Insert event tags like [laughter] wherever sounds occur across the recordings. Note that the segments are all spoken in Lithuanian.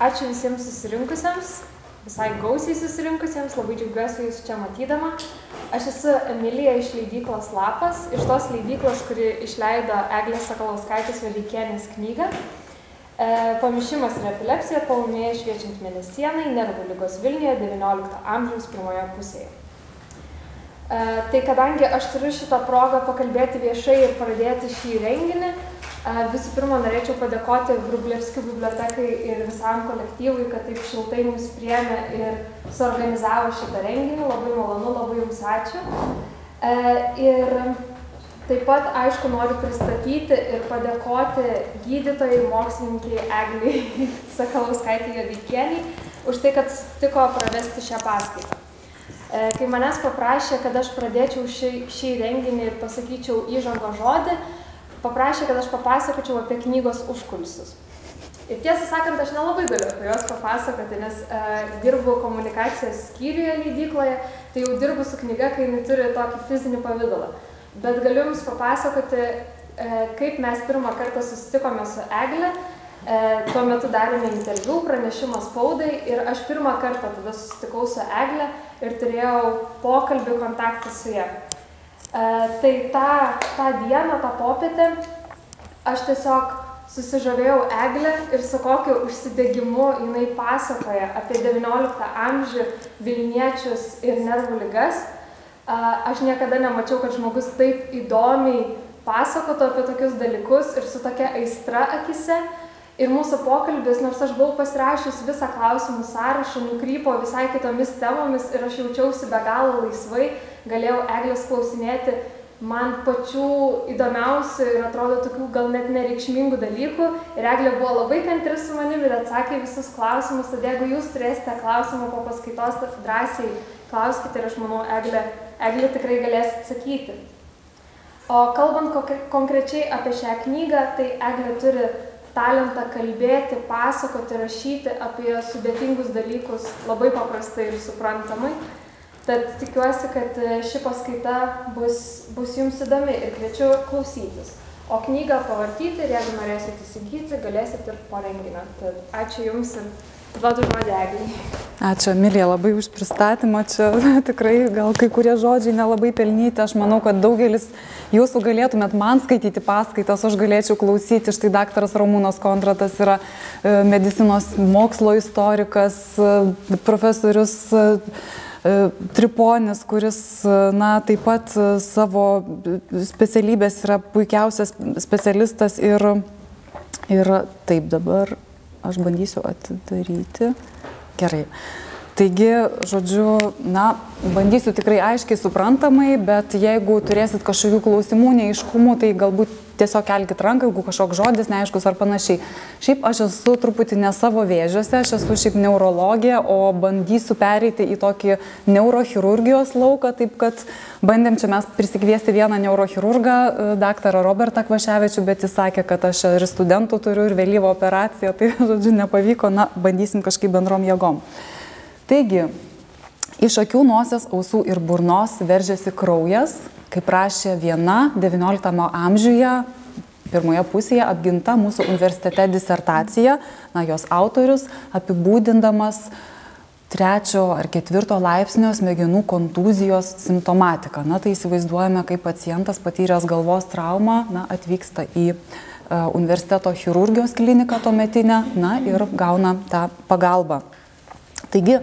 ačiū visiems susirinkusiems, visai gausiai susirinkusiems, labai džiaugiuosi jūs čia matydama. Aš esu Emilija iš leidyklos Lapas, iš tos leidyklos, kuri išleido Eglės Sakalauskaitės Velykienės knygą. E, pamišimas ir epilepsija paumėje šviečiant mėnesienai, nervų lygos Vilniuje XIX amžiaus pirmoje pusėje. E, tai kadangi aš turiu šitą progą pakalbėti viešai ir pradėti šį renginį, Visų pirma, norėčiau padėkoti Vrublevskių bibliotekai ir visam kolektyvui, kad taip šiltai mus priemė ir suorganizavo šitą renginį. Labai malonu, labai jums ačiū. Ir taip pat, aišku, noriu pristatyti ir padėkoti gydytojai, mokslininkai Egliai [laughs] Sakalauskaitė Jodikieniai už tai, kad sutiko pravesti šią paskaitą. Kai manęs paprašė, kad aš pradėčiau šį, šį renginį ir pasakyčiau įžango žodį, paprašė, kad aš papasakočiau apie knygos užkulsius. Ir tiesą sakant, aš nelabai galiu apie juos papasakoti, nes uh, dirbu komunikacijos skyriuje leidykloje, tai jau dirbu su knyga, kai jinai turi tokį fizinį pavydalą. Bet galiu Jums papasakoti, uh, kaip mes pirmą kartą susitikome su Egle. Uh, tuo metu darėme interviu, pranešimą spaudai ir aš pirmą kartą tada susitikau su Egle ir turėjau pokalbį kontaktą su ją. E, tai tą, tą dieną, tą popietę aš tiesiog susižavėjau Eglę ir su kokiu užsidegimu jinai pasakoja apie XIX amžių Vilniečius ir nervų lygas. E, aš niekada nemačiau, kad žmogus taip įdomiai pasakotų apie tokius dalykus ir su tokia aistra akise. Ir mūsų pokalbis, nors aš buvau pasirašęs visą klausimų sąrašą, nukrypo visai kitomis temomis ir aš jaučiausi be galo laisvai, galėjau Eglės klausinėti man pačių įdomiausių ir atrodo tokių gal net nereikšmingų dalykų. Ir Eglė buvo labai kantri su manimi ir atsakė visus klausimus, tad jeigu jūs turėsite klausimų po paskaitos, tad drąsiai klauskite ir aš manau, Eglė, Eglė tikrai galės atsakyti. O kalbant konkrečiai apie šią knygą, tai Eglė turi talentą kalbėti, pasakoti, rašyti apie sudėtingus dalykus labai paprastai ir suprantamai. Tad tikiuosi, kad ši paskaita bus, bus jums įdomi ir kviečiu klausytis. O knygą pavartyti ir jeigu norėsite įsigyti, galėsite ir po renginio. Tad ačiū Jums ir duodu žodį Egliai. Ačiū, Emilija, labai už pristatymą. Čia [laughs] tikrai gal kai kurie žodžiai nelabai pelnyti. Aš manau, kad daugelis jūsų galėtumėt man skaityti paskaitas, aš galėčiau klausyti. Štai daktaras Ramūnas Kontratas yra e, medicinos mokslo istorikas, e, profesorius E, Triponis, kuris, na, taip pat savo specialybės yra puikiausias specialistas ir, ir taip dabar aš bandysiu atidaryti. Gerai. Taigi, žodžiu, na, bandysiu tikrai aiškiai suprantamai, bet jeigu turėsit kažkokių klausimų, neiškumų, tai galbūt tiesiog kelkite ranką, jeigu kažkoks žodis neaiškus ar panašiai. Šiaip aš esu truputį ne savo vėžiuose, aš esu šiaip neurologija, o bandysiu pereiti į tokį neurochirurgijos lauką, taip kad bandėm čia mes prisikviesti vieną neurochirurgą, e, daktarą Robertą Kvaševičių, bet jis sakė, kad aš ir studentų turiu, ir vėlyvą operaciją, tai, žodžiu, nepavyko, na, bandysim kažkaip bendrom jėgom. Taigi, iš akių, nosies, ausų ir burnos veržiasi kraujas, kaip rašė viena XIX amžiuje pirmoje pusėje apginta mūsų universitete disertacija, na, jos autorius apibūdindamas trečio ar ketvirto laipsnio smegenų kontuzijos simptomatiką. Na, tai įsivaizduojame, kaip pacientas patyręs galvos traumą na, atvyksta į uh, universiteto chirurgijos kliniką tuometinę na, ir gauna tą pagalbą. Taigi,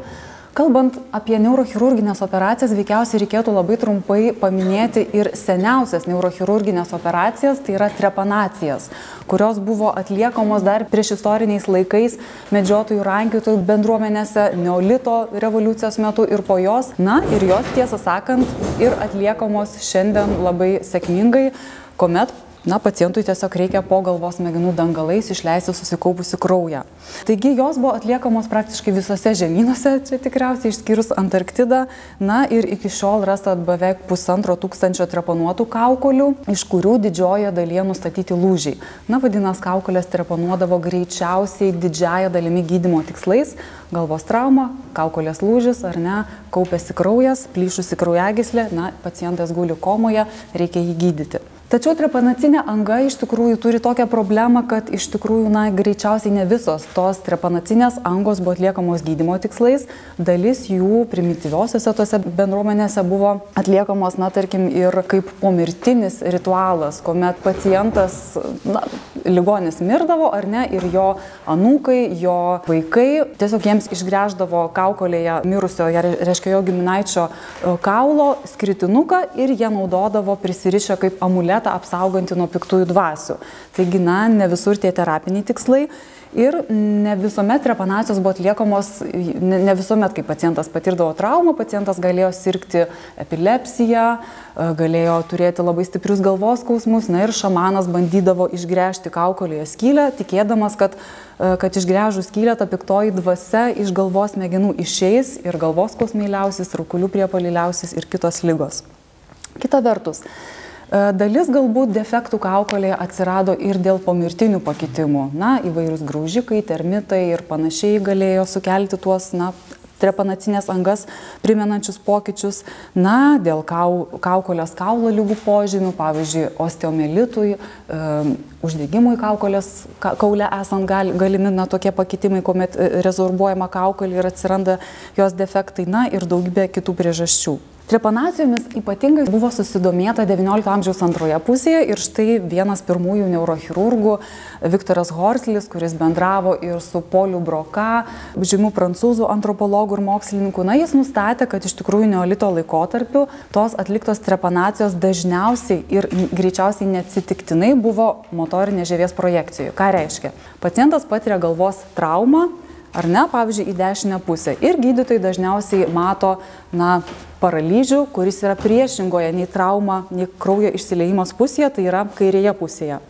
Kalbant apie neurochirurginės operacijas, veikiausiai reikėtų labai trumpai paminėti ir seniausias neurochirurginės operacijas, tai yra trepanacijas, kurios buvo atliekamos dar prieš istoriniais laikais medžiotojų rankiotojų bendruomenėse, neolito revoliucijos metu ir po jos. Na ir jos, tiesą sakant, ir atliekamos šiandien labai sėkmingai, kuomet na, pacientui tiesiog reikia po galvos smegenų dangalais išleisti susikaupusi kraują. Taigi jos buvo atliekamos praktiškai visose žemynuose, čia tikriausiai išskyrus Antarktidą, na ir iki šiol rasta beveik pusantro tūkstančio trepanuotų kaukolių, iš kurių didžiojoje dalyje nustatyti lūžiai. Na, vadinasi, kaukolės trepanuodavo greičiausiai didžiaja dalimi gydimo tikslais - galvos trauma, kaukolės lūžis ar ne, kaupėsi kraujas, plyšusi kraujagislė, na, pacientas guli komoje, reikia jį gydyti. Tačiau trepanacinė anga iš tikrųjų turi tokią problemą, kad iš tikrųjų, na, greičiausiai ne visos tos trepanacinės angos buvo atliekamos gydimo tikslais, dalis jų primityviosiose tose bendruomenėse buvo atliekamos, na, tarkim, ir kaip pomirtinis ritualas, kuomet pacientas, na, ligonis mirdavo ar ne, ir jo anūkai, jo vaikai tiesiog jiems išgrėždavo kaukolėje mirusio, reiškia jo giminaičio e, kaulo skritinuką ir jie naudodavo prisirišę kaip amuletą vietą apsauganti nuo piktųjų dvasių. Taigi, na, ne visur tie terapiniai tikslai. Ir ne visuomet repanacijos buvo atliekamos, ne visuomet, kai pacientas patirdavo traumą, pacientas galėjo sirgti epilepsiją, e, galėjo turėti labai stiprius galvos skausmus, na ir šamanas bandydavo išgręžti kaukolėje skylę, tikėdamas, kad, e, kad išgręžus skylę ta piktoji dvasia iš galvos smegenų išeis ir galvos skausmai liausis, rūkulių priepaliai liausis ir kitos lygos. Kita vertus, dalis galbūt defektų kaukolėje atsirado ir dėl pomirtinių pakitimų. Na, įvairūs graužikai, termitai ir panašiai galėjo sukelti tuos, na, trepanacinės angas primenančius pokyčius, na, dėl kau, kaukolės kaulo lygų požymių, pavyzdžiui, osteomelitui, e, uždegimui kaukolės ka, kaulė esant gal, galimi na, tokie pakitimai, kuomet e, rezorbuojama kaukolė ir atsiranda jos defektai, na ir daugybė kitų priežasčių. Trepanacijomis ypatingai buvo susidomėta XIX amžiaus antroje pusėje ir štai vienas pirmųjų neurochirurgų, Viktoras Horslis, kuris bendravo ir su Poliu Broka, žymių prancūzų antropologų ir mokslininkų, na jis nustatė, kad iš tikrųjų neolito laikotarpiu tos atliktos trepanacijos dažniausiai ir greičiausiai neatsitiktinai buvo motorinės žievės projekcijų. Ką reiškia? Pacientas patiria galvos traumą, ar ne, pavyzdžiui, į dešinę pusę. Ir gydytojai dažniausiai mato, na, paralyžių, kuris yra priešingoje nei trauma, nei kraujo išsileimas pusėje, tai yra kairėje pusėje.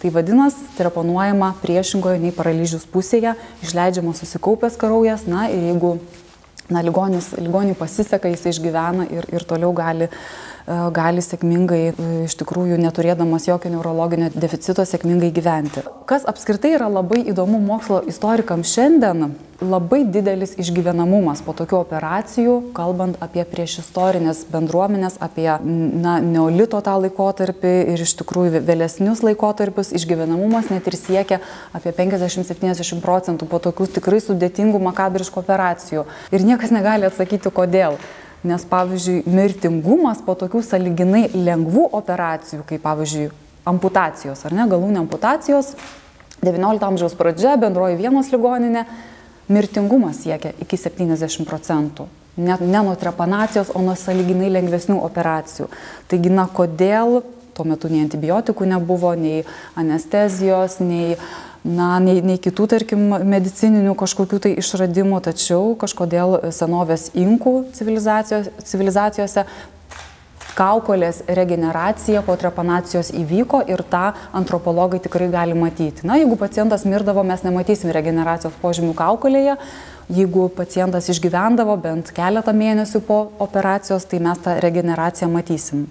Tai vadinasi, treponuojama priešingoje nei paralyžius pusėje, išleidžiamas susikaupęs kraujas, na ir jeigu na, ligonis, ligoniui pasiseka, jis išgyvena ir, ir toliau gali gali sėkmingai, e, iš tikrųjų neturėdamas jokio neurologinio deficito, sėkmingai gyventi. Kas apskritai yra labai įdomu mokslo istorikams šiandien, labai didelis išgyvenamumas po tokių operacijų, kalbant apie priešistorinės bendruomenės, apie na, neolito tą laikotarpį ir iš tikrųjų vėlesnius laikotarpius, išgyvenamumas net ir siekia apie 50-70 procentų po tokių tikrai sudėtingų makabriškų operacijų. Ir niekas negali atsakyti, kodėl. Nes, pavyzdžiui, mirtingumas po tokių saliginai lengvų operacijų, kaip, pavyzdžiui, amputacijos ar ne, galūnė amputacijos, XIX amžiaus pradžia, bendroji vienos ligoninė, mirtingumas siekia iki 70 procentų. Ne, ne nuo trepanacijos, o nuo saliginai lengvesnių operacijų. Taigi, na, kodėl tuo metu nei antibiotikų nebuvo, nei anestezijos, nei uh, na, nei, nei kitų, tarkim, medicininių kažkokių tai išradimų, tačiau kažkodėl senovės inkų civilizacijos, civilizacijose kaukolės regeneracija po trepanacijos įvyko ir tą antropologai tikrai gali matyti. Na, jeigu pacientas mirdavo, mes nematysim regeneracijos požymių kaukolėje, jeigu pacientas išgyvendavo bent keletą mėnesių po operacijos, tai mes tą regeneraciją matysim,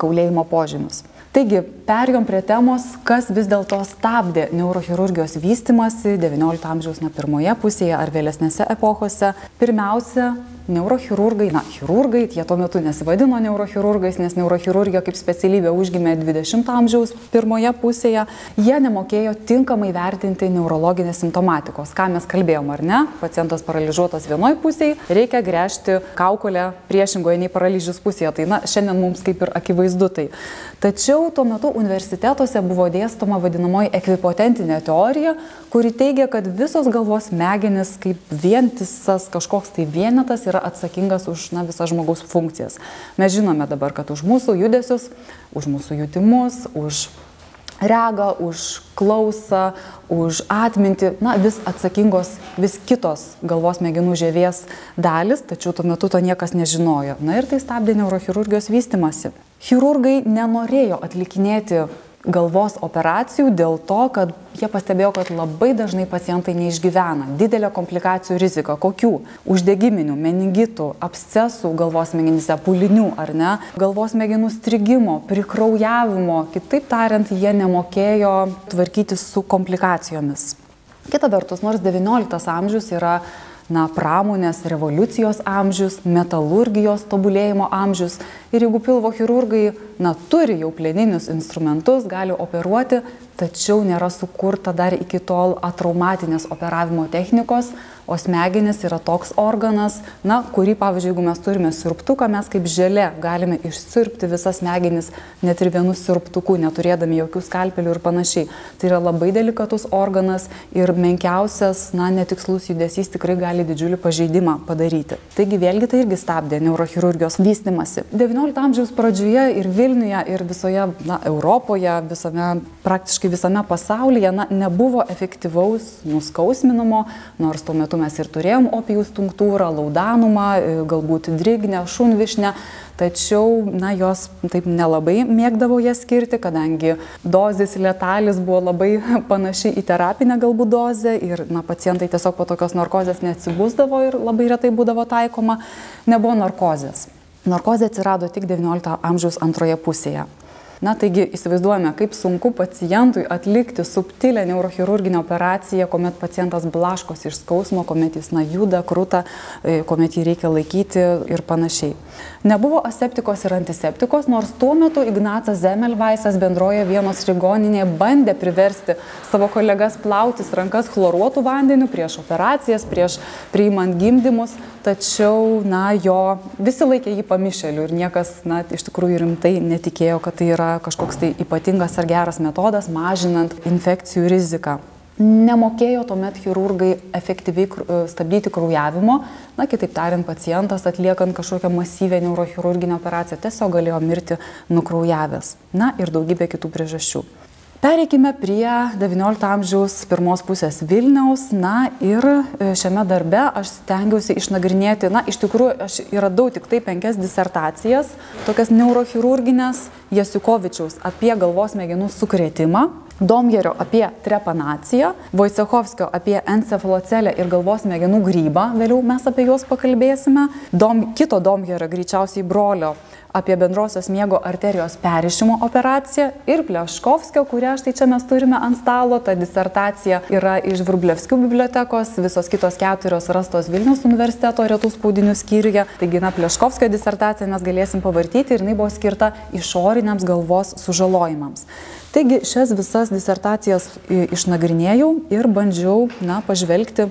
kaulėjimo požymius. Taigi, perjom prie temos, kas vis dėlto stabdė neurochirurgijos vystimasi XIX amžiaus na, pirmoje pusėje ar vėlesnėse epochose. Pirmiausia, neurochirurgai, na, chirurgai, jie tuo metu nesivadino neurochirurgais, nes neurochirurgija kaip specialybė užgimė 20 amžiaus pirmoje pusėje, jie nemokėjo tinkamai vertinti neurologinės simptomatikos. Ką mes kalbėjom, ar ne? Pacientas paralyžiuotas vienoje pusėje, reikia gręžti kaukolę priešingoje nei paralyžius pusėje. Tai, na, šiandien mums kaip ir akivaizdu tai. Tačiau tuo metu universitetuose buvo dėstoma vadinamoji ekvipotentinė teorija, kuri teigia, kad visos galvos smegenis kaip vientisas kažkoks tai vienetas yra atsakingas už na, visas žmogaus funkcijas. Mes žinome dabar, kad už mūsų judesius, už mūsų jutimus, už regą, už klausą, už atmintį, na, vis atsakingos vis kitos galvos mėginų žievės dalis, tačiau tuo metu to niekas nežinojo. Na ir tai stabdė neurochirurgijos vystimasi. Chirurgai nenorėjo atlikinėti galvos operacijų dėl to, kad jie pastebėjo, kad labai dažnai pacientai neišgyvena. Didelė komplikacijų rizika. Kokių? Uždegiminių, meningitų, abscesų galvos smegenyse, pulinių ar ne, galvos smegenų strigimo, prikraujavimo. Kitaip tariant, jie nemokėjo tvarkyti su komplikacijomis. Kita vertus, nors XIX amžius yra na, pramonės revoliucijos amžius, metalurgijos tobulėjimo amžius. Ir jeigu pilvo chirurgai, na, turi jau plieninius instrumentus, gali operuoti, tačiau nėra sukurta dar iki tol atraumatinės operavimo technikos, o smegenys yra toks organas, na, kurį, pavyzdžiui, jeigu mes turime sirptuką, mes kaip želė galime išsirpti visas smegenis net ir vienu sirptuku, neturėdami jokių skalpelių ir panašiai. Tai yra labai delikatus organas ir menkiausias, na, netikslus judesys tikrai gali didžiulį pažeidimą padaryti. Taigi vėlgi tai irgi stabdė neurochirurgijos vystimasi. XIX amžiaus pradžioje ir Vilniuje, ir visoje na, Europoje, visame, praktiškai visame pasaulyje na, nebuvo efektyvaus nuskausminimo, nors tuo metu metu mes ir turėjom opijų struktūrą, laudanumą, e, galbūt drignę, šunvišnę, tačiau na, jos taip nelabai mėgdavo jas skirti, kadangi dozis letalis buvo labai [laughs] panaši į terapinę galbūt dozę ir na, pacientai tiesiog po tokios narkozės neatsibūsdavo ir labai retai būdavo taikoma, nebuvo narkozės. Narkozė atsirado tik XIX amžiaus antroje pusėje. Na taigi įsivaizduojame, kaip sunku pacientui atlikti subtilę neurochirurginę operaciją, kuomet pacientas blaškosi iš skausmo, kuomet jis na, juda, krūta, e, kuomet jį reikia laikyti ir panašiai. Nebuvo aseptikos ir antiseptikos, nors tuo metu Ignacas Zemelvaisas bendroje vienos ligoninėje bandė priversti savo kolegas plautis rankas chloruotų vandeniu prieš operacijas, prieš priimant gimdymus, tačiau, na, jo visi laikė jį pamišeliu ir niekas, na, iš tikrųjų rimtai netikėjo, kad tai yra kažkoks tai ypatingas ar geras metodas mažinant infekcijų riziką. Nemokėjo tuomet chirurgai efektyviai e, stabdyti kraujavimo, na kitaip tariant, pacientas atliekant kažkokią masyvę neurochirurginę operaciją tiesiog galėjo mirti nukraujavęs. Na ir daugybė kitų priežasčių. Pereikime prie XIX amžiaus pirmos pusės Vilniaus. Na ir e, šiame darbe aš stengiausi išnagrinėti, na iš tikrųjų aš įradau tik tai penkias disertacijas, tokias neurochirurginės Jasiukovičiaus apie galvos smegenų sukrėtimą. Domgerio apie trepanaciją, Vojcechovskio apie encefalocelę ir galvos smegenų grybą, vėliau mes apie juos pakalbėsime, Dom, kito Domgerio greičiausiai brolio apie bendrosios miego arterijos perrišimo operaciją ir Pleškovskio, kurią štai čia mes turime ant stalo. Ta disertacija yra iš Vrublevskių bibliotekos, visos kitos keturios rastos Vilnius universiteto retų spaudinių skyriuje. Taigi, na, Pleškovskio disertaciją mes galėsim pavartyti ir jinai buvo skirta išoriniams galvos sužalojimams. Taigi šias visas disertacijas išnagrinėjau ir bandžiau, na, pažvelgti,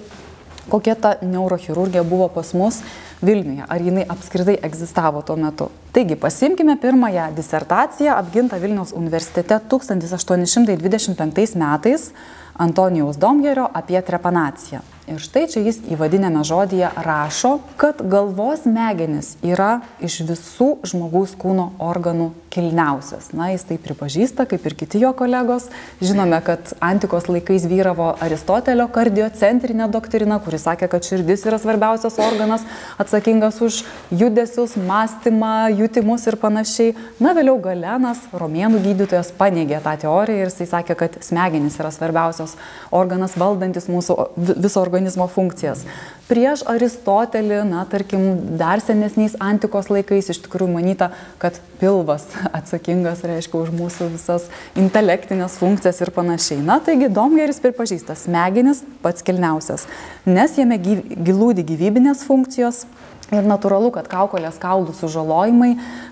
kokia ta neurochirurgija buvo pas mus Vilniuje, ar jinai apskritai egzistavo tuo metu. Taigi, pasimkime pirmąją disertaciją apgintą Vilniaus universitete 1825 metais Antonijaus Domgerio apie trepanaciją. Ir štai čia jis įvadinėme žodyje rašo, kad galvos smegenis yra iš visų žmogaus kūno organų kilniausias. Na, jis tai pripažįsta, kaip ir kiti jo kolegos. Žinome, kad antikos laikais vyravo Aristotelio kardiocentrinė doktrina, kuris sakė, kad širdis yra svarbiausias organas, atsakingas už judesius, mąstymą, jutimus ir panašiai. Na, vėliau Galenas, romėnų gydytojas, paneigė tą teoriją ir jisai sakė, kad smegenys yra svarbiausias organas valdantis mūsų viso organizmo organizmo funkcijas. Prieš Aristotelį, na, tarkim, dar senesniais antikos laikais iš tikrųjų manyta, kad pilvas [laughs] atsakingas, reiškia, už mūsų visas intelektinės funkcijas ir panašiai. Na, taigi Domgeris pripažįsta smegenis pats kilniausias, nes jame gilūdi gyvybinės funkcijos, Ir natūralu, kad kaukolės kaulų sužalojimai,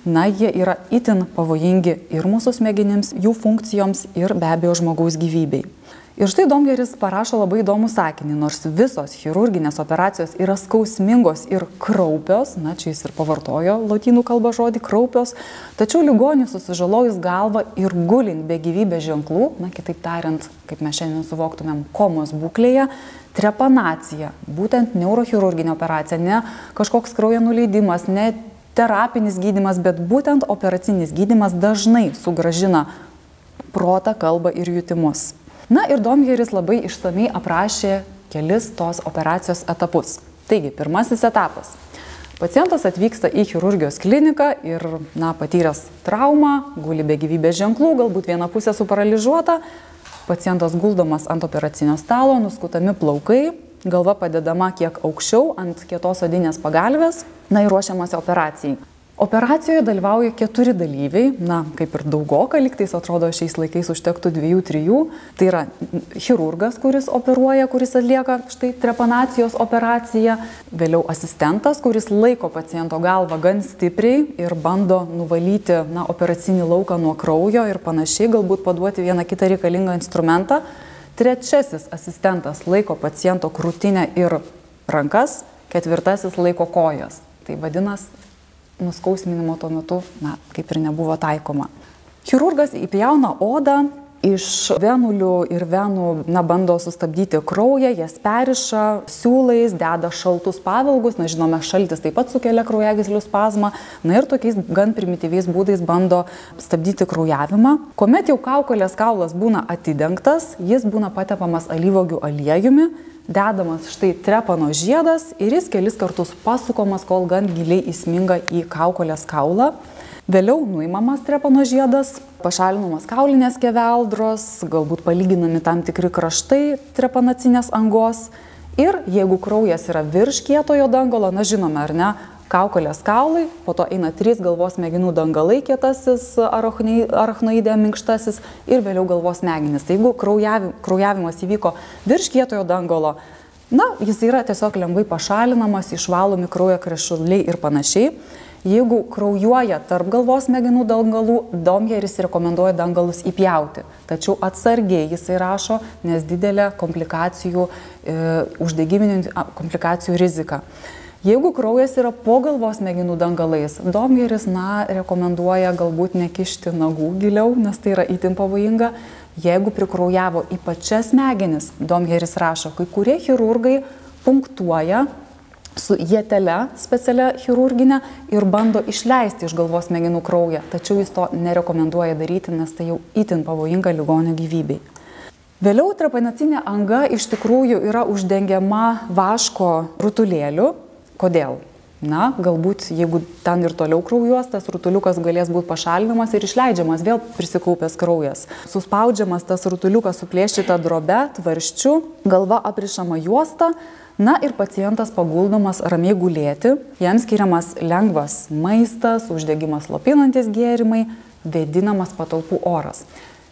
na, jie yra itin pavojingi ir mūsų smegenims, jų funkcijoms ir be abejo žmogaus gyvybei. Ir štai Domgeris parašo labai įdomų sakinį, nors visos chirurginės operacijos yra skausmingos ir kraupios, na čia jis ir pavartojo lotynų kalbą žodį kraupios, tačiau ligonių susižalojus galvą ir gulint be gyvybės ženklų, na kitaip tariant, kaip mes šiandien suvoktumėm komos būklėje, trepanacija, būtent neurochirurginė operacija, ne kažkoks kraujo nuleidimas, ne terapinis gydimas, bet būtent operacinis gydimas dažnai sugražina protą, kalbą ir jutimus. Na ir Domgeris labai išsamei aprašė kelis tos operacijos etapus. Taigi, pirmasis etapas. Pacientas atvyksta į chirurgijos kliniką ir, na, patyręs traumą, guli be gyvybės ženklų, galbūt viena pusė suparaližuota, pacientas guldomas ant operacinio stalo, nuskutami plaukai, galva padedama kiek aukščiau ant kietos odinės pagalvės, na ir ruošiamas operacijai. Operacijoje dalyvauja keturi dalyviai, na, kaip ir daugoka, liktais atrodo šiais laikais užtektų dviejų, trijų. Tai yra chirurgas, kuris operuoja, kuris atlieka štai trepanacijos operaciją, vėliau asistentas, kuris laiko paciento galvą gan stipriai ir bando nuvalyti na, operacinį lauką nuo kraujo ir panašiai, galbūt paduoti vieną kitą reikalingą instrumentą. Trečiasis asistentas laiko paciento krūtinę ir rankas, ketvirtasis laiko kojas. Tai vadinasi, nuskausminimo tuo metu, na, kaip ir nebuvo taikoma. Chirurgas įpjauna odą, iš venulių ir venų na, bando sustabdyti kraują, jas periša siūlais, deda šaltus pavilgus, na žinome, šaltis taip pat sukelia kraujagyslių spazmą, na ir tokiais gan primityviais būdais bando stabdyti kraujavimą. Kuomet jau kaukolės kaulas būna atidengtas, jis būna patepamas alyvogių aliejumi, dedamas štai trepano žiedas ir jis kelis kartus pasukomas, kol gan giliai įsminga į kaukolės kaulą. Vėliau nuimamas trepano žiedas, pašalinamas kaulinės keveldros, galbūt palyginami tam tikri kraštai trepanacinės angos. Ir jeigu kraujas yra virš kietojo dangolo, na žinome ar ne, kaukolės kaulai, po to eina trys galvos smegenų dangalai, kietasis arachnoidė minkštasis ir vėliau galvos smegenis. Tai jeigu kraujavi, kraujavimas įvyko virš kietojo dangolo, na, jis yra tiesiog lengvai pašalinamas, išvalomi kraujo krešuliai ir panašiai. Jeigu kraujuoja tarp galvos smegenų dangalų, Domgeris rekomenduoja dangalus įpjauti. Tačiau atsargiai jisai rašo, nes didelė komplikacijų, e, uždegiminių komplikacijų rizika. Jeigu kraujas yra po galvos smegenų dangalais, Domgeris, na, rekomenduoja galbūt nekišti nagų giliau, nes tai yra itin pavojinga. Jeigu prikraujavo į pačias smegenis, Domgeris rašo, kai kurie chirurgai punktuoja su jėtele specialia chirurginė ir bando išleisti iš galvos smegenų kraują, tačiau jis to nerekomenduoja daryti, nes tai jau itin pavojinga ligonio gyvybei. Vėliau trepanacinė anga iš tikrųjų yra uždengiama vaško rutulėliu, Kodėl? Na, galbūt jeigu ten ir toliau kraujuos, tas rutuliukas galės būti pašalinamas ir išleidžiamas, vėl prisikaupęs kraujas. Suspaudžiamas tas rutuliukas suplėšyta drobe, tvarščiu, galva aprišama juosta, na ir pacientas paguldomas ramiai gulėti, jam skiriamas lengvas maistas, uždegimas lopinantis gėrimai, vėdinamas patalpų oras.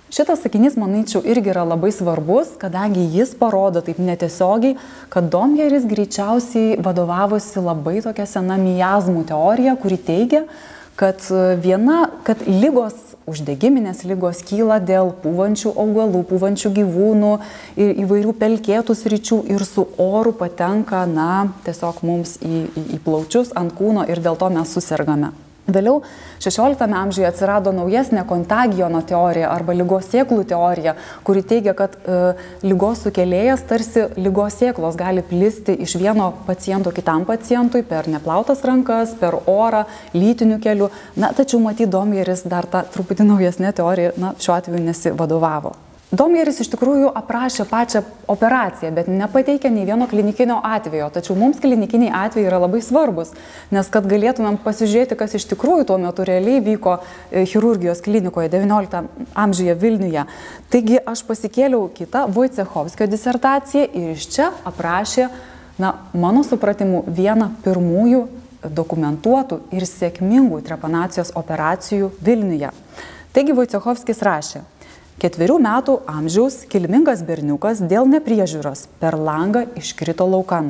Šitas sakinys, manyčiau, irgi yra labai svarbus, kadangi jis parodo taip netiesiogiai, kad Domgeris greičiausiai vadovavosi labai tokia sena miazmų teorija, kuri teigia, kad viena, kad lygos, uždegiminės lygos kyla dėl pūvančių augalų, pūvančių gyvūnų, įvairių pelkėtų sričių ir su oru patenka, na, tiesiog mums į, į, į plaučius, ant kūno ir dėl to mes susirgame. Vėliau XVI amžiuje atsirado naujesnė kontagijono teorija arba lygos sėklų teorija, kuri teigia, kad e, lygos sukėlėjas tarsi lygos sėklos gali plisti iš vieno paciento kitam pacientui per neplautas rankas, per orą, lytinių kelių. Na, tačiau matyt, Domieris dar tą truputį naujesnė teorija na, šiuo atveju nesivadovavo. Domieris iš tikrųjų aprašė pačią operaciją, bet nepateikė nei vieno klinikinio atvejo. Tačiau mums klinikiniai atvejai yra labai svarbus, nes kad galėtumėm pasižiūrėti, kas iš tikrųjų tuo metu realiai vyko e, chirurgijos klinikoje XIX amžiuje Vilniuje. Taigi aš pasikėliau kitą Vojcechovskio disertaciją ir iš čia aprašė, na, mano supratimu, vieną pirmųjų dokumentuotų ir sėkmingų trepanacijos operacijų Vilniuje. Taigi Vojcechovskis rašė, Ketverių metų amžiaus kilmingas berniukas dėl nepriežiūros per langą iškrito laukan.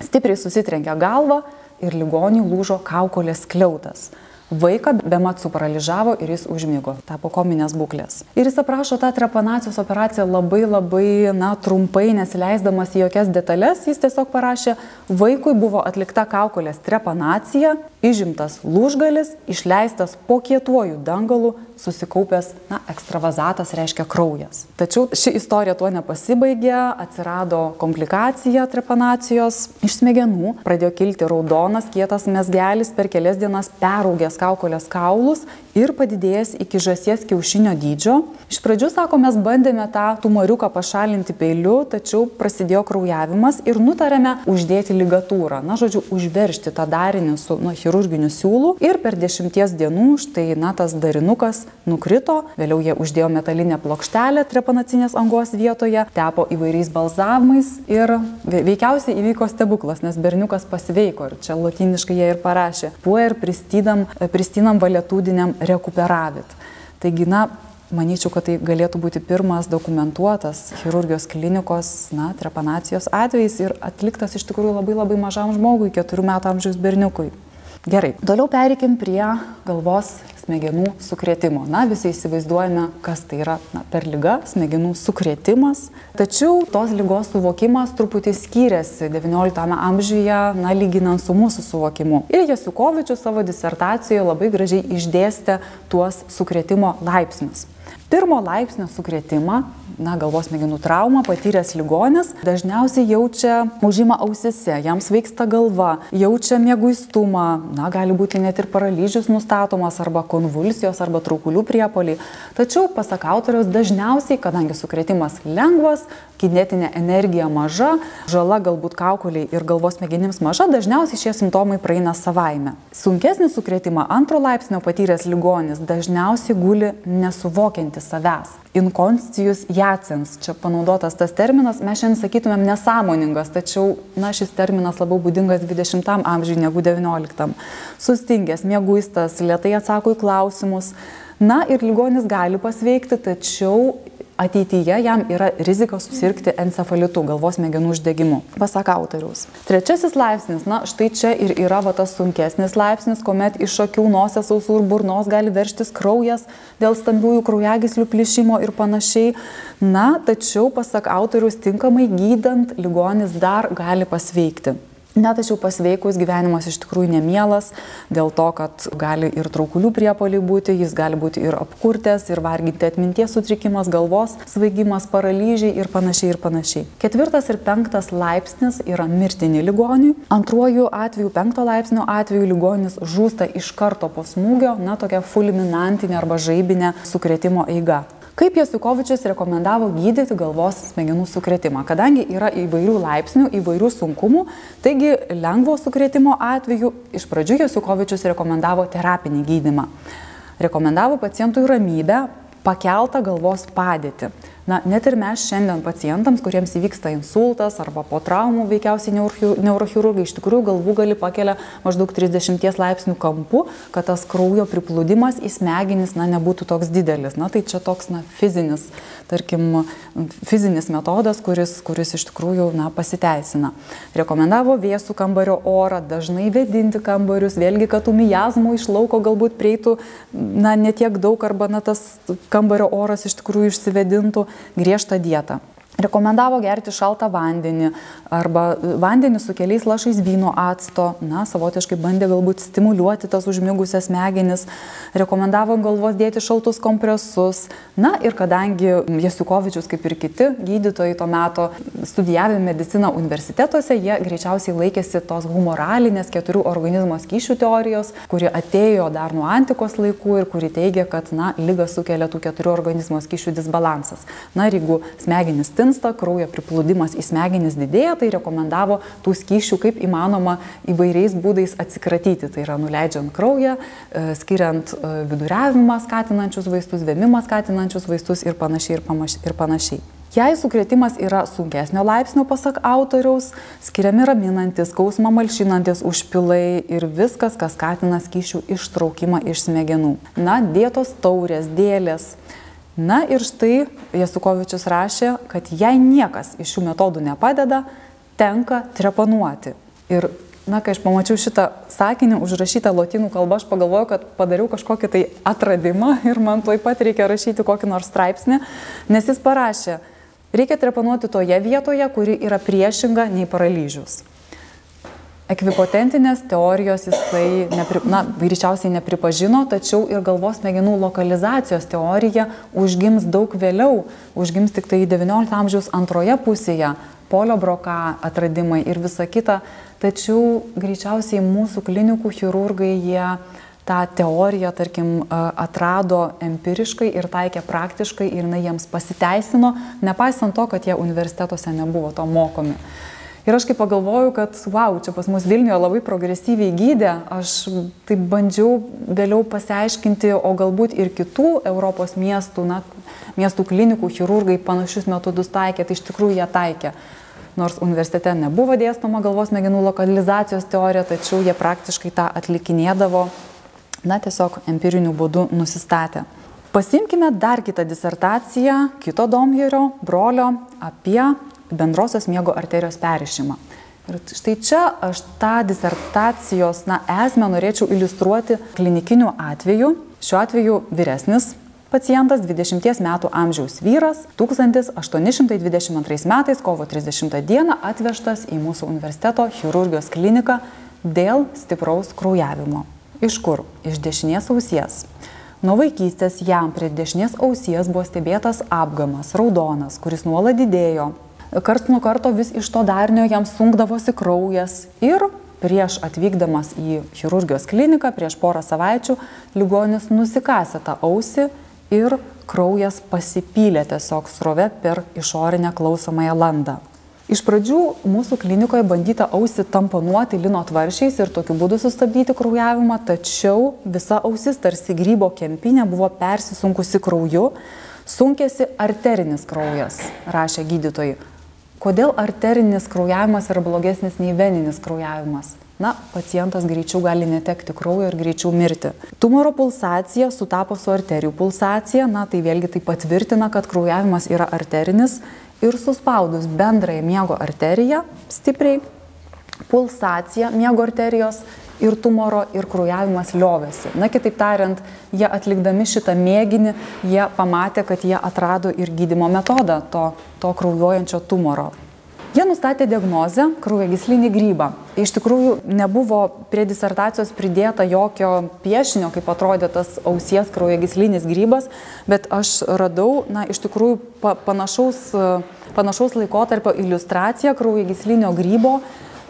Stipriai susitrenkė galvą ir ligonių lūžo kaukolės kliautas. Vaiką bemat suparaližavo ir jis užmygo, tapo kominės būklės. Ir jis aprašo tą trepanacijos operaciją labai labai, na, trumpai, nesileisdamas į jokias detalės, jis tiesiog parašė, vaikui buvo atlikta kaukolės trepanacija, išimtas lūžgalis, išleistas po kietuoju dangalu, susikaupęs, na, ekstravazatas reiškia kraujas. Tačiau ši istorija tuo nepasibaigė, atsirado komplikacija trepanacijos iš smegenų, pradėjo kilti raudonas kietas mesgelis per kelias dienas peraugęs kaukolės kaulus ir padidėjęs iki žasies kiaušinio dydžio. Iš pradžių, sako, mes bandėme tą tumoriuką pašalinti peiliu, tačiau prasidėjo kraujavimas ir nutarėme uždėti ligatūrą, na, žodžiu, užveršti tą darinį su nu, chirurginiu siūlu ir per dešimties dienų štai, na, tas darinukas nukrito, vėliau jie uždėjo metalinę plokštelę trepanacinės angos vietoje, tepo įvairiais balzavimais ir veikiausiai įvyko stebuklas, nes berniukas pasveiko ir čia latiniškai jie ir parašė, puer pristydam pristinam valetudiniam rekuperavit. Taigi, na, manyčiau, kad tai galėtų būti pirmas dokumentuotas chirurgijos klinikos, na, trepanacijos atvejis ir atliktas iš tikrųjų labai labai mažam žmogui, keturių metų amžiaus berniukui. Gerai, toliau pereikim prie galvos smegenų sukrėtimo. Na, visi įsivaizduojame, kas tai yra na, per lyga, smegenų sukrėtimas. Tačiau tos lygos suvokimas truputį skiriasi XIX amžiuje, na, lyginant su mūsų suvokimu. Ir Jasiukovičius savo disertacijoje labai gražiai išdėstė tuos sukrėtimo laipsnius. Pirmo laipsnio sukrėtimą, na, galvos smegenų traumą patyręs ligonis dažniausiai jaučia užimą ausise, jam sveiksta galva, jaučia mėguistumą, na, gali būti net ir paralyžius nustatomas arba konvulsijos arba traukulių priepoliai. Tačiau, pasak autoriaus, dažniausiai, kadangi sukrėtimas lengvas, kinetinė energija maža, žala galbūt kaukuliai ir galvos smegenims maža, dažniausiai šie simptomai praeina savaime. Sunkesnį sukrėtimą antro laipsnio patyręs ligonis dažniausiai guli nesuvokianti savęs. Inkoncijus jacens, čia panaudotas tas terminas, mes šiandien sakytumėm nesąmoningas, tačiau na, šis terminas labiau būdingas 20 amžiui negu 19. Sustingęs, mėguistas, lietai atsako į klausimus. Na ir ligonis gali pasveikti, tačiau ateityje jam yra rizika susirgti encefalitu, galvos smegenų uždegimu, pasak autoriaus. Trečiasis laipsnis, na štai čia ir yra va tas sunkesnis laipsnis, kuomet iš akių, nosies, ausų ir burnos gali verštis kraujas dėl stambiųjų kraujagyslių plyšimo ir panašiai. Na, tačiau pasak autoriaus tinkamai gydant ligonis dar gali pasveikti. Net tačiau pasveikus gyvenimas iš tikrųjų nemielas, dėl to, kad gali ir traukulių priepoliai būti, jis gali būti ir apkurtęs, ir varginti atminties sutrikimas, galvos svaigimas, paralyžiai ir panašiai ir panašiai. Ketvirtas ir penktas laipsnis yra mirtini ligoniui. Antruoju atveju, penkto laipsnio atveju ligonis žūsta iš karto po smūgio, na tokia fulminantinė arba žaibinė sukrėtimo eiga. Kaip Jasukovičius rekomendavo gydyti galvos smegenų sukretimą? Kadangi yra įvairių laipsnių, įvairių sunkumų, taigi lengvo sukretimo atveju iš pradžių Jasukovičius rekomendavo terapinį gydimą. Rekomendavo pacientui ramybę, pakeltą galvos padėtį. Na, net ir mes šiandien pacientams, kuriems įvyksta insultas arba po traumų, veikiausiai neurochirurgai iš tikrųjų galvų gali pakelia maždaug 30 laipsnių kampu, kad tas kraujo priplūdimas į smegenis na, nebūtų toks didelis. Na, tai čia toks na, fizinis, tarkim, fizinis metodas, kuris, kuris iš tikrųjų na, pasiteisina. Rekomendavo vėsų kambario orą, dažnai vėdinti kambarius, vėlgi, kad tų miazmų iš lauko galbūt prieitų na, netiek daug arba na, tas kambario oras iš tikrųjų išsivedintų griežtą dietą. Rekomendavo gerti šaltą vandenį arba vandenį su keliais lašais vyno acto, na, savotiškai bandė galbūt stimuliuoti tas užmigusias smegenis, rekomendavo galvos dėti šaltus kompresus. Na ir kadangi Jasukovičius, kaip ir kiti gydytojai to meto, studijavę mediciną universitetuose, jie greičiausiai laikėsi tos humoralinės keturių organizmo skyšių teorijos, kuri atėjo dar nuo antikos laikų ir kuri teigia, kad, na, lyga sukelia tų keturių organizmo skyšių disbalansas. Na ir jeigu smegenis tin tinsta, kraujo priplūdimas į smegenis didėja, tai rekomendavo tų skyšių kaip įmanoma įvairiais būdais atsikratyti. Tai yra nuleidžiant kraują, e, skiriant e, viduriavimą skatinančius vaistus, vėmimą skatinančius vaistus ir panašiai. Ir panašiai. Jei sukrėtimas yra sunkesnio laipsnio, pasak autoriaus, skiriami raminantis, skausmą malšinantis užpilai ir viskas, kas skatina skyšių ištraukimą iš smegenų. Na, dėtos taurės, dėlės, Na ir štai Jasukovičius rašė, kad jei niekas iš šių metodų nepadeda, tenka trepanuoti. Ir, na, kai aš pamačiau šitą sakinį užrašytą lotynų kalbą, aš pagalvojau, kad padariau kažkokį tai atradimą [laughs] ir man tuoj pat reikia rašyti kokį nors straipsnį, nes jis parašė, reikia trepanuoti toje vietoje, kuri yra priešinga nei paralyžius ekvipotentinės teorijos jisai nepri, na, greičiausiai nepripažino, tačiau ir galvos smegenų lokalizacijos teorija užgims daug vėliau, užgims tik tai XIX amžiaus antroje pusėje, polio broka atradimai ir visa kita, tačiau greičiausiai mūsų klinikų chirurgai jie tą teoriją, tarkim, atrado empiriškai ir taikė praktiškai ir jinai jiems pasiteisino, nepaisant to, kad jie universitetuose nebuvo to mokomi. Ir aš kaip pagalvoju, kad, wow, čia pas mus Vilniuje labai progresyviai gydė, aš taip bandžiau vėliau pasiaiškinti, o galbūt ir kitų Europos miestų, na, miestų klinikų chirurgai panašius metodus taikė, tai iš tikrųjų jie taikė. Nors universitete nebuvo dėstoma galvos smegenų lokalizacijos teorija, tačiau jie praktiškai tą atlikinėdavo na, tiesiog empiriniu būdu nusistatė. Pasimkime dar kitą disertaciją kito Domjerio, brolio, apie bendrosios miego arterijos perišimą. Ir štai čia aš tą disertacijos na, esmę norėčiau iliustruoti klinikiniu atveju. Šiuo atveju vyresnis pacientas, 20 metų amžiaus vyras, 1822 metais, kovo 30 dieną atvežtas į mūsų universiteto chirurgijos kliniką dėl stipraus kraujavimo. Iš kur? Iš dešinės ausies. Nuo vaikystės jam prie dešinės ausies buvo stebėtas apgamas, raudonas, kuris nuolat didėjo, karts nuo karto vis iš to darnio jam sunkdavosi kraujas ir prieš atvykdamas į chirurgijos kliniką, prieš porą savaičių, ligonis nusikasė tą ausį ir kraujas pasipylė tiesiog srove per išorinę klausomąją landą. Iš pradžių mūsų klinikoje bandyta ausį tamponuoti lino tvaršiais ir tokiu būdu sustabdyti kraujavimą, tačiau visa ausis tarsi grybo kempinė buvo persisunkusi krauju, sunkėsi arterinis kraujas, rašė gydytojai. Kodėl arterinis kraujavimas yra blogesnis nei veninis kraujavimas? Na, pacientas greičiau gali netekti kraujo ir greičiau mirti. Tumoro pulsacija sutapo su arterijų pulsacija, na tai vėlgi tai patvirtina, kad kraujavimas yra arterinis ir suspaudus bendrąją miego arteriją stipriai, pulsacija miego arterijos ir tumoro, ir kraujavimas liovėsi. Na, kitaip tariant, jie atlikdami šitą mėginį, jie pamatė, kad jie atrado ir gydimo metodą to, to kraujuojančio tumoro. Jie nustatė diagnozę kraujagyslinį grybą. Iš tikrųjų nebuvo prie disertacijos pridėta jokio piešinio, kaip atrodė tas ausies kraujagyslinis grybas, bet aš radau, na, iš tikrųjų pa, panašaus, panašaus laikotarpio iliustraciją kraujagyslinio grybo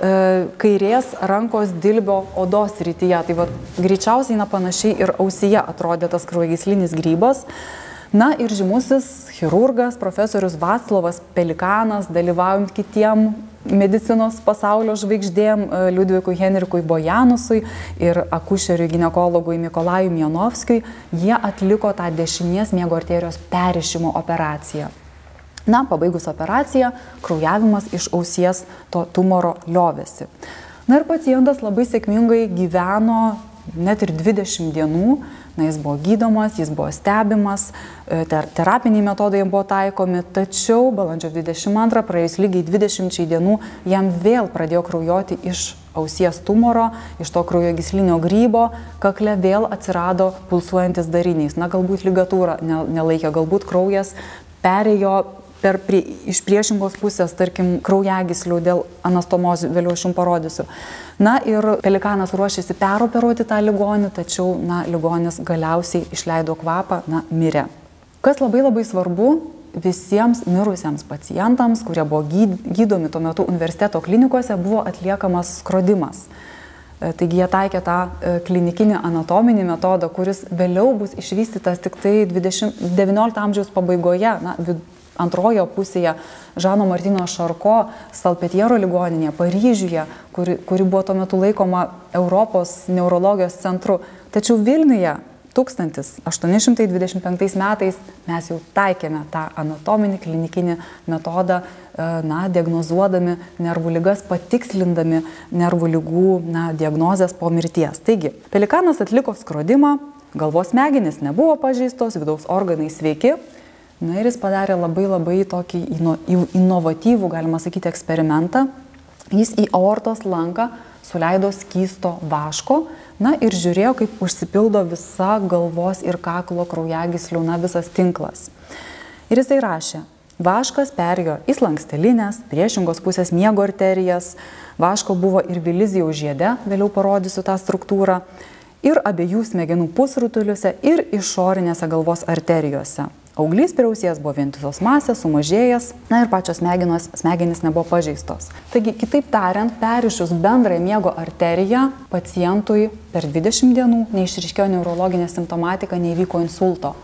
kairės rankos dilbio odos rytyje. Tai va, greičiausiai na, panašiai ir ausyje atrodė tas kraujagyslinis grybas. Na ir žymusis chirurgas, profesorius Vaclavas Pelikanas, dalyvaujant kitiem medicinos pasaulio žvaigždėm e, Liudvikui Henrikui Bojanusui ir akušeriui gynekologui Mikolajui Mienovskijui, jie atliko tą dešinės miego arterijos perišimo operaciją. Na, pabaigus operaciją, kraujavimas iš ausies to tumoro liovėsi. Na ir pacientas labai sėkmingai gyveno net ir 20 dienų, na, jis buvo gydomas, jis buvo stebimas, e, ter terapiniai metodai buvo taikomi, tačiau balandžio 22, praėjus lygiai 20 dienų, jam vėl pradėjo kraujoti iš ausies tumoro, iš to kraujo gislinio grybo, kakle vėl atsirado pulsuojantis darinys. Na, galbūt ligatūra nelaikė, galbūt kraujas perėjo per prie, iš priešingos pusės, tarkim, kraujagyslių dėl anastomozių, vėliau aš jums parodysiu. Na ir pelikanas ruošėsi peroperuoti tą ligonį, tačiau, na, ligonis galiausiai išleido kvapą, na, mirė. Kas labai labai svarbu, visiems mirusiems pacientams, kurie buvo gydomi tuo metu universiteto klinikose, buvo atliekamas skrodimas. E, taigi jie taikė tą e, klinikinį anatominį metodą, kuris vėliau bus išvystytas tik tai 20, 19 amžiaus pabaigoje, na, antrojo pusėje Žano Martino Šarko Salpetiero ligoninėje Paryžiuje, kuri, kuri buvo tuo metu laikoma Europos neurologijos centru. Tačiau Vilniuje 1825 metais mes jau taikėme tą anatominį klinikinį metodą, e, na, diagnozuodami nervų lygas, patikslindami nervų lygų na, diagnozės po mirties. Taigi, pelikanas atliko skrodimą, galvos smegenys nebuvo pažeistos, vidaus organai sveiki, Na ir jis padarė labai labai tokį ino, inovatyvų, galima sakyti, eksperimentą. Jis į aortos lanką suleido skysto vaško, na ir žiūrėjo, kaip užsipildo visa galvos ir kaklo kraujagyslių, na visas tinklas. Ir jisai rašė, vaškas perėjo į slankstelinės, priešingos pusės miego arterijas, vaško buvo ir vilizijaus žiede, vėliau parodysiu tą struktūrą, ir abiejų smegenų pusrutuliuose, ir išorinėse galvos arterijose. Auglys prie ausies buvo vientisos masės, sumažėjęs, na ir pačios smegenos, smegenys nebuvo pažeistos. Taigi, kitaip tariant, perišus bendrąją miego arteriją, pacientui per 20 dienų neišriškėjo neurologinė simptomatika, neįvyko insulto.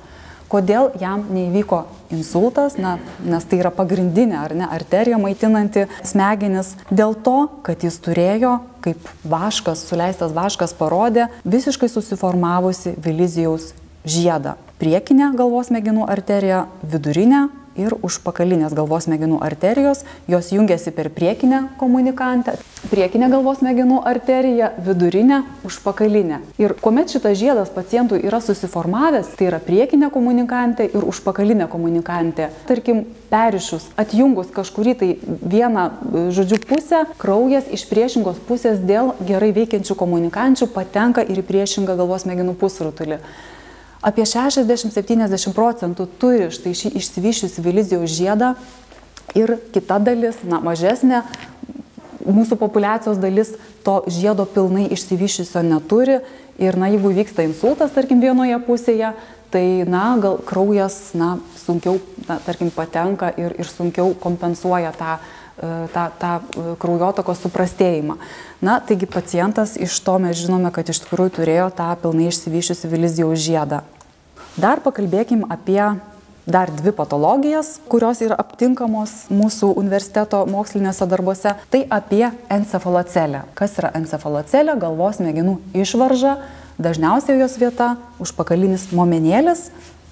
Kodėl jam neįvyko insultas, na, nes tai yra pagrindinė ar ne arterija maitinanti smegenis, dėl to, kad jis turėjo, kaip vaškas, suleistas vaškas parodė, visiškai susiformavusi Vilizijaus žiedą. Priekinę galvos smegenų arteriją, vidurinę ir užpakalinės galvos smegenų arterijos. Jos jungiasi per priekinę komunikantę, priekinę galvos smegenų arteriją, vidurinę, užpakalinę. Ir kuomet šitas žiedas pacientui yra susiformavęs, tai yra priekinė komunikantė ir užpakalinė komunikantė. Tarkim, perišus, atjungus kažkurį tai vieną, žodžiu, pusę, kraujas iš priešingos pusės dėl gerai veikiančių komunikančių patenka ir į priešingą galvos smegenų pusrutulį. Apie 60-70 procentų turi štai šį išsivyščiusi Vilizijos žiedą ir kita dalis, na, mažesnė, mūsų populiacijos dalis to žiedo pilnai išsivyščiusio neturi. Ir, na, jeigu vyksta insultas, tarkim, vienoje pusėje, tai, na, gal kraujas, na, sunkiau, na, tarkim, patenka ir, ir sunkiau kompensuoja tą, tą, tą e, kraujotakos suprastėjimą. Na, taigi pacientas iš to mes žinome, kad iš tikrųjų turėjo tą pilnai išsivyščiusi Vilizijaus žiedą. Dar pakalbėkim apie dar dvi patologijas, kurios yra aptinkamos mūsų universiteto mokslinėse darbuose. Tai apie encefalocelę. Kas yra encefalocelė? Galvos smegenų išvarža, dažniausiai jos vieta - užpakalinis momenėlis,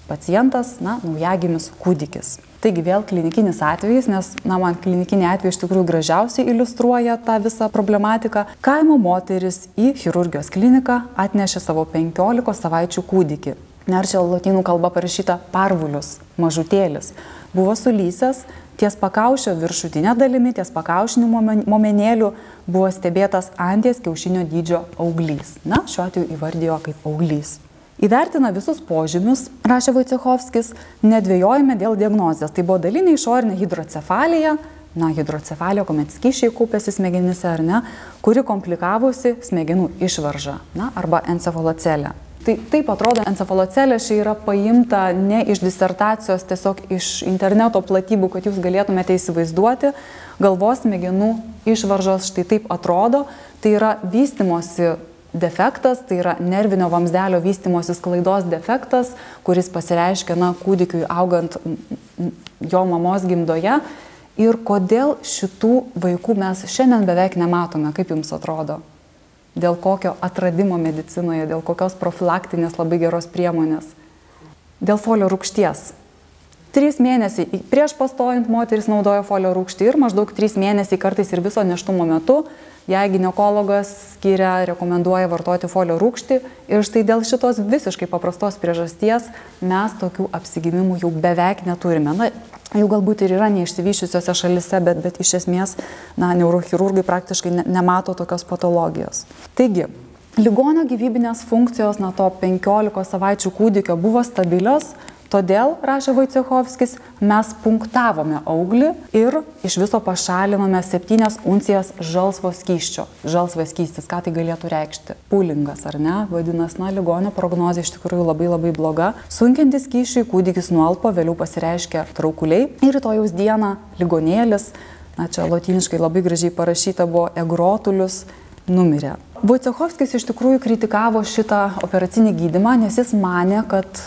pacientas, na, naujagimis kūdikis. Taigi vėl klinikinis atvejis, nes, na, man klinikiniai atvejai iš tikrųjų gražiausiai iliustruoja tą visą problematiką. Kaimo moteris į chirurgijos kliniką atnešė savo 15 savaičių kūdikį. Čia lotynų kalba parašyta parvulius, mažutėlis. Buvo sulysęs, ties pakaušio viršutinė dalimi, ties pakaušinių momenėlių buvo stebėtas anties kiaušinio dydžio auglys. Na, šiuo atveju įvardijo kaip auglys. Įvertina visus požymius, rašė Vaicehovskis, nedvėjojame dėl diagnozės. Tai buvo dalinė išorinė hidrocefalija, na, hidrocefalija, kuomet skyšiai kūpėsi smegenyse ar ne, kuri komplikavosi smegenų išvaržą, na, arba encefalocelę. Tai taip atrodo, encefalocelė čia yra paimta ne iš disertacijos, tiesiog iš interneto platybų, kad jūs galėtumėte įsivaizduoti. Galvos smegenų išvaržos štai taip atrodo. Tai yra vystimosi defektas, tai yra nervinio vamzdelio vystimosi sklaidos defektas, kuris pasireiškia, na, kūdikiui augant jo mamos gimdoje. Ir kodėl šitų vaikų mes šiandien beveik nematome, kaip jums atrodo? dėl kokio atradimo medicinoje, dėl kokios profilaktinės labai geros priemonės. Dėl folio rūkšties. Trys mėnesiai prieš pastojant moteris naudoja folio rūkštį ir maždaug trys mėnesiai kartais ir viso neštumo metu, jei gynekologas skiria, rekomenduoja vartoti folio rūkštį ir štai dėl šitos visiškai paprastos priežasties mes tokių apsigimimų jau beveik neturime. Na, jų galbūt ir yra neišsivyščiusiose šalise, bet, bet iš esmės na, neurochirurgai praktiškai ne, nemato tokios patologijos. Taigi, ligonio gyvybinės funkcijos nuo to 15 savaičių kūdikio buvo stabilios, Todėl, rašė Vaicechovskis, mes punktavome auglį ir iš viso pašalinome 7 uncijas žalsvo skyščio. Žalsvas skystis, ką tai galėtų reikšti? Pulingas, ar ne? Vadinasi, na, ligonio prognozija iš tikrųjų labai labai bloga. Sunkiantis skyšiui kūdikis nualpo, vėliau pasireiškia traukuliai ir rytojaus dieną ligonėlis, na čia latiniškai labai gražiai parašyta buvo egrotulius, numirė. Vojcechovskis iš tikrųjų kritikavo šitą operacinį gydimą, nes jis mane, kad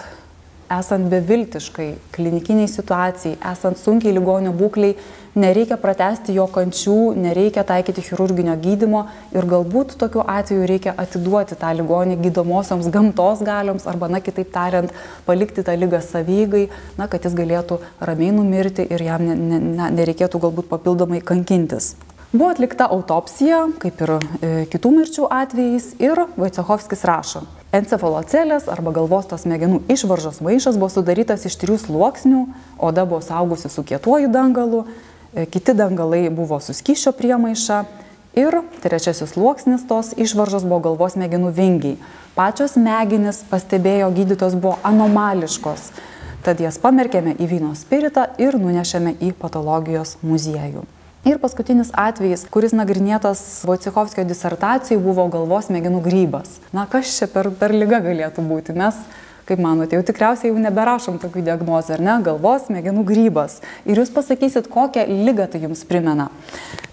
esant beviltiškai klinikiniai situacijai, esant sunkiai ligonio būkliai, nereikia pratesti jo kančių, nereikia taikyti chirurginio gydimo ir galbūt tokiu atveju reikia atiduoti tą ligonį gydomosioms gamtos galioms arba, na kitaip tariant, palikti tą lygą savygai, na, kad jis galėtų ramiai numirti ir jam ne, ne, ne, nereikėtų galbūt papildomai kankintis. Buvo atlikta autopsija, kaip ir e, kitų mirčių atvejais, ir Vaicehovskis rašo, Encefalocelės arba galvos tos smegenų išvaržos maišas buvo sudarytas iš trijų sluoksnių, oda buvo saugusi su kietuoju dangalu, e, kiti dangalai buvo suskyšio priemaiša ir trečiasis sluoksnis tos išvaržos buvo galvos smegenų vingiai. Pačios smegenys, pastebėjo gydytos, buvo anomališkos, tad jas pamerkėme į vyno spiritą ir nunešėme į patologijos muziejų. Ir paskutinis atvejis, kuris nagrinėtas Vojcichovskio disertacijai, buvo galvos smegenų grybas. Na, kas čia per, per lyga galėtų būti? Mes kaip manote, jau tikriausiai jau neberašom tokių diagnozų, ar ne, galvos smegenų grybas. Ir jūs pasakysit, kokią lygą tai jums primena.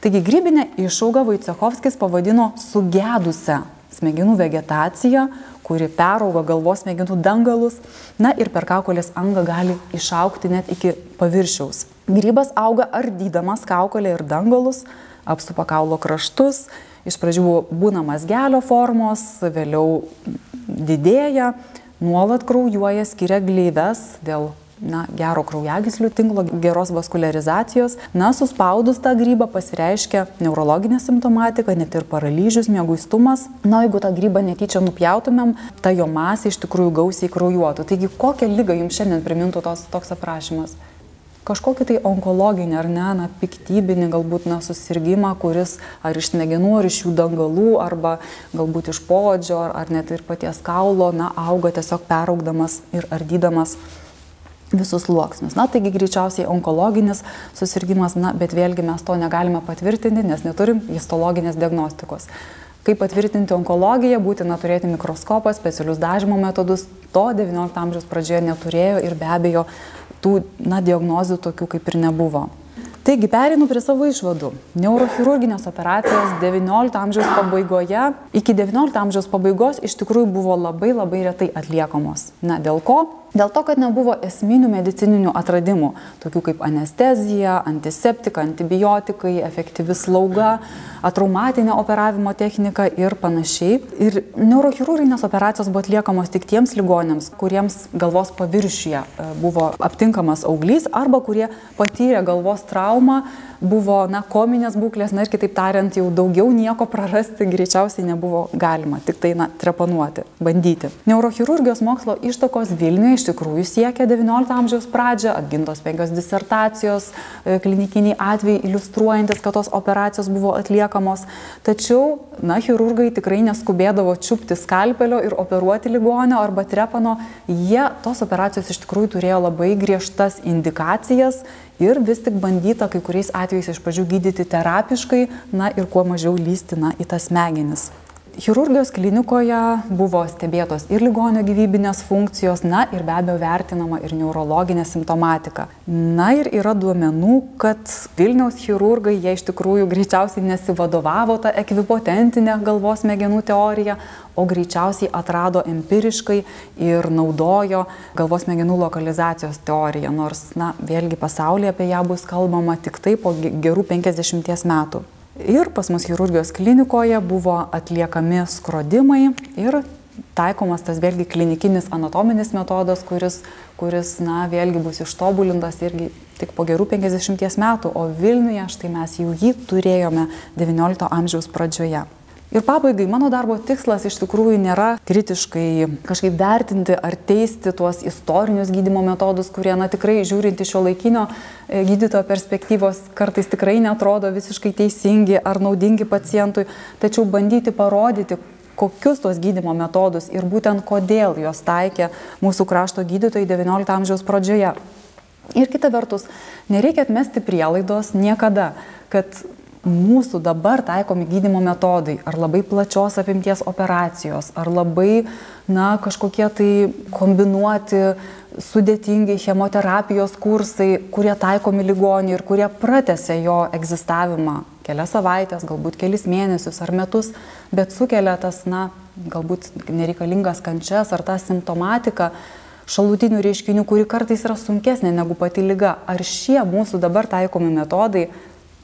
Taigi grybinę išaugą Vaicehovskis pavadino sugedusią smegenų vegetaciją, kuri perauga galvos smegenų dangalus, na ir per kaukolės angą gali išaukti net iki paviršiaus. Grybas auga ardydamas kaukolę ir dangalus, apsupa kaulo kraštus, iš pradžių būna mazgelio formos, vėliau didėja, nuolat kraujuoja, skiria gleives dėl na, gero kraujagyslių tinklo, geros vaskularizacijos. Na, suspaudus tą grybą pasireiškia neurologinė simptomatika, net ir paralyžius, mėguistumas. Na, jeigu tą grybą netyčia nupjautumėm, ta jo masė iš tikrųjų gausiai kraujuotų. Taigi, kokią lygą jums šiandien primintų tos, toks aprašymas? Kažkokį tai onkologinį ar ne, na, piktybinį galbūt na, susirgymą, kuris ar iš smegenų, ar iš jų dangalų, arba galbūt iš podžio, ar, ar net ir paties kaulo, na, auga tiesiog peraugdamas ir ardydamas visus sluoksnius. Na, taigi greičiausiai onkologinis susirgymas, na, bet vėlgi mes to negalime patvirtinti, nes neturim histologinės diagnostikos. Kaip patvirtinti onkologiją, būtina turėti mikroskopą, specialius dažymo metodus. To XIX amžiaus pradžioje neturėjo ir be abejo tų na, diagnozių tokių kaip ir nebuvo. Taigi, perinu prie savo išvadų. Neurochirurginės operacijos XIX amžiaus pabaigoje, iki XIX amžiaus pabaigos iš tikrųjų buvo labai labai retai atliekamos. Na, dėl ko? Dėl to, kad nebuvo esminių medicininių atradimų, tokių kaip anestezija, antiseptika, antibiotikai, efektyvi slauga, atraumatinė operavimo technika ir panašiai. Ir neurochirurginės operacijos buvo atliekamos tik tiems ligonėms, kuriems galvos paviršiuje e, buvo aptinkamas auglys arba kurie patyrė galvos traumą buvo na, kominės būklės, na ir kitaip tariant, jau daugiau nieko prarasti greičiausiai nebuvo galima, tik tai na, trepanuoti, bandyti. Neurochirurgijos mokslo ištakos Vilniuje iš tikrųjų siekia XIX amžiaus pradžią, atgintos penkios disertacijos, e, klinikiniai atvejai iliustruojantis, kad tos operacijos buvo atliekamos, tačiau, na, chirurgai tikrai neskubėdavo čiupti skalpelio ir operuoti ligonio arba trepano, jie tos operacijos iš tikrųjų turėjo labai griežtas indikacijas ir vis tik bandyta kai kuriais atvejais iš pradžių gydyti terapiškai, na ir kuo mažiau lysti na, į tas smegenis. Chirurgijos klinikoje buvo stebėtos ir ligonio gyvybinės funkcijos, na ir be abejo vertinama ir neurologinė simptomatika. Na ir yra duomenų, kad Vilniaus chirurgai, jie iš tikrųjų greičiausiai nesivadovavo tą ekvipotentinę galvos smegenų teoriją, o greičiausiai atrado empiriškai ir naudojo galvos smegenų lokalizacijos teoriją, nors, na, vėlgi pasaulyje apie ją bus kalbama tik tai po gerų 50 metų. Ir pas mus chirurgijos klinikoje buvo atliekami skrodimai ir taikomas tas vėlgi klinikinis anatominis metodas, kuris, kuris na, vėlgi bus ištobulintas irgi tik po gerų 50 metų, o Vilniuje štai mes jau jį turėjome XIX amžiaus pradžioje. Ir pabaigai, mano darbo tikslas iš tikrųjų nėra kritiškai kažkaip vertinti ar teisti tuos istorinius gydimo metodus, kurie, na tikrai, žiūrint iš šio laikinio e, gydytojo perspektyvos, kartais tikrai netrodo visiškai teisingi ar naudingi pacientui, tačiau bandyti parodyti, kokius tos gydimo metodus ir būtent kodėl juos taikė mūsų krašto gydytojai XIX amžiaus pradžioje. Ir kita vertus, nereikia atmesti prielaidos niekada, kad mūsų dabar taikomi gydimo metodai, ar labai plačios apimties operacijos, ar labai, na, kažkokie tai kombinuoti sudėtingi chemoterapijos kursai, kurie taikomi ligoniui ir kurie pratęsia jo egzistavimą kelias savaitės, galbūt kelis mėnesius ar metus, bet sukelia tas, na, galbūt nereikalingas kančias ar tą simptomatiką, šalutinių reiškinių, kuri kartais yra sunkesnė negu pati lyga. Ar šie mūsų dabar taikomi metodai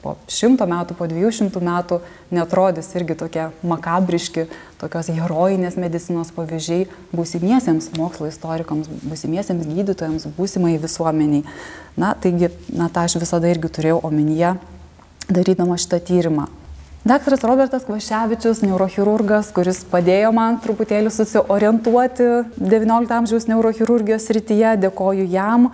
po šimto metų, po dviejų šimtų metų netrodys irgi tokie makabriški, tokios herojinės medicinos pavyzdžiai būsimiesiems mokslo istorikams, būsimiesiems gydytojams, būsimai visuomeniai. Na, taigi, na, tą aš visada irgi turėjau omenyje, darydama šitą tyrimą. Daktaras Robertas Kvaševičius, neurochirurgas, kuris padėjo man truputėlį susiorientuoti XIX amžiaus neurochirurgijos rytyje, dėkoju jam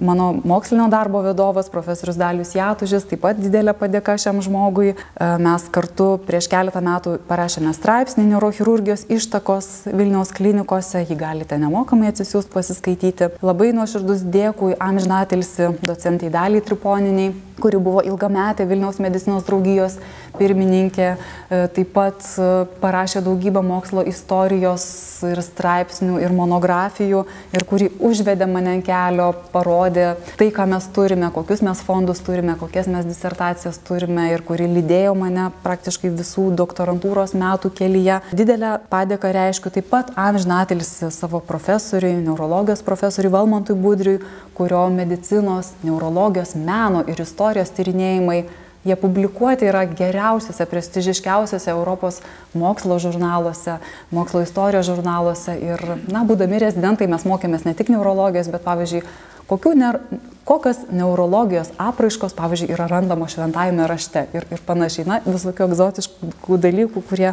mano mokslinio darbo vadovas, profesorius Dalius Jatužis, taip pat didelė padėka šiam žmogui. E, mes kartu prieš keletą metų parašėme straipsnį neurochirurgijos ištakos Vilniaus klinikose, jį galite nemokamai atsisiųsti pasiskaityti. Labai nuoširdus dėkui amžinatilsi docentai Daliai Triponiniai, kuri buvo ilgametė Vilniaus medicinos draugijos pirmininkė, e, taip pat e, parašė daugybę mokslo istorijos ir straipsnių ir monografijų ir kuri užvedė mane ant kelio, parodė tai, ką mes turime, kokius mes fondus turime, kokias mes disertacijas turime ir kuri lydėjo mane praktiškai visų doktorantūros metų kelyje. Didelę padėką reiškiu taip pat amžinatelis savo profesoriui, neurologijos profesoriui Valmantui Budriui, kurio medicinos, neurologijos, meno ir istorijos tyrinėjimai Jie publikuoti yra geriausiuose, prestižiškiausiuose Europos mokslo žurnaluose, mokslo istorijos žurnaluose. Ir, na, būdami rezidentai mes mokėmės ne tik neurologijos, bet, pavyzdžiui, kokių ner kokios neurologijos apraiškos, pavyzdžiui, yra randamos šventajame rašte ir, ir panašiai, na, visokių egzotiškų dalykų, kurie,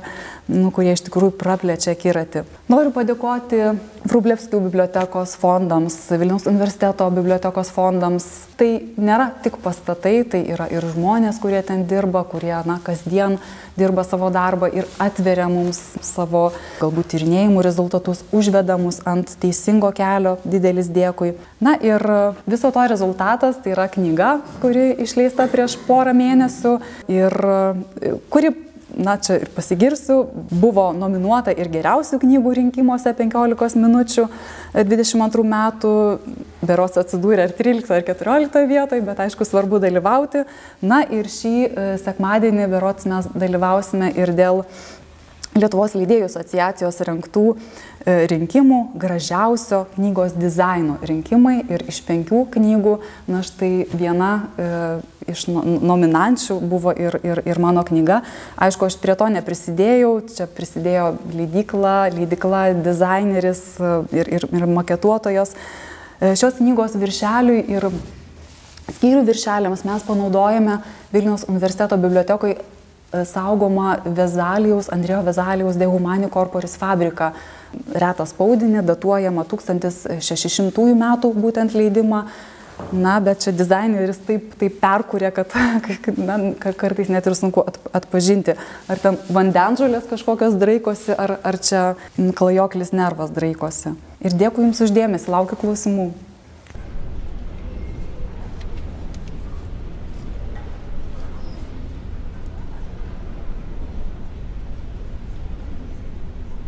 nu, kurie iš tikrųjų praplečia kiratį. Noriu padėkoti Vrublevskių bibliotekos fondams, Vilniaus universiteto bibliotekos fondams. Tai nėra tik pastatai, tai yra ir žmonės, kurie ten dirba, kurie, na, kasdien dirba savo darbą ir atveria mums savo galbūt tyrinėjimų rezultatus, užveda mus ant teisingo kelio, didelis dėkui. Na ir viso to rezultatas tai yra knyga, kuri išleista prieš porą mėnesių ir kuri na čia ir pasigirsiu, buvo nominuota ir geriausių knygų rinkimuose 15 minučių 22 metų, beros atsidūrė ar 13 ar 14 vietoje, bet aišku svarbu dalyvauti. Na ir šį e, sekmadienį berots mes dalyvausime ir dėl Lietuvos leidėjų asociacijos renktų e, rinkimų gražiausio knygos dizaino rinkimai ir iš penkių knygų, na štai viena e, iš nominančių buvo ir, ir, ir mano knyga. Aišku, aš prie to neprisidėjau, čia prisidėjo leidykla, leidykla, dizaineris e, ir, ir, ir maketuotojos. Šios knygos viršeliui ir skyrių viršeliams mes panaudojame Vilniaus universiteto bibliotekoje E, saugoma Vezalijaus, Andrėjo Vezalijaus De Humani Corporis fabrika. Retą spaudinį, datuojama 1600 metų būtent leidimą. Na, bet čia dizaineris taip, taip perkūrė, [laughs] kad na, kartais net ir sunku atpažinti, ar ten vandenžolės kažkokios draikosi, ar, ar čia klajoklis nervas draikosi. Ir dėkui Jums uždėmesi, laukiu klausimų.